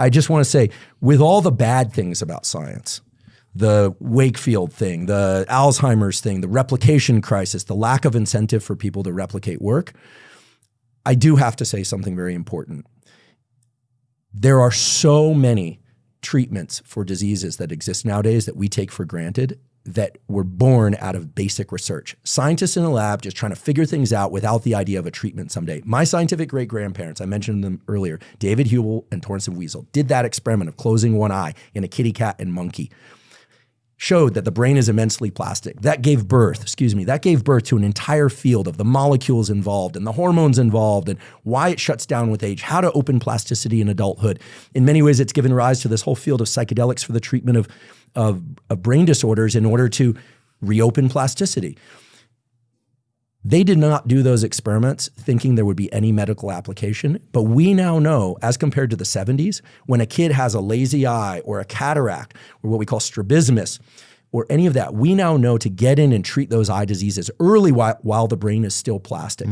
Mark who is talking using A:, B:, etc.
A: I just want to say, with all the bad things about science, the Wakefield thing, the Alzheimer's thing, the replication crisis, the lack of incentive for people to replicate work, I do have to say something very important. There are so many treatments for diseases that exist nowadays that we take for granted that were born out of basic research. Scientists in a lab just trying to figure things out without the idea of a treatment someday. My scientific great grandparents, I mentioned them earlier, David Hubel and Torsten Wiesel, did that experiment of closing one eye in a kitty cat and monkey showed that the brain is immensely plastic. That gave birth, excuse me, that gave birth to an entire field of the molecules involved and the hormones involved and why it shuts down with age, how to open plasticity in adulthood. In many ways, it's given rise to this whole field of psychedelics for the treatment of, of, of brain disorders in order to reopen plasticity. They did not do those experiments thinking there would be any medical application, but we now know, as compared to the 70s, when a kid has a lazy eye or a cataract or what we call strabismus or any of that, we now know to get in and treat those eye diseases early while, while the brain is still plastic.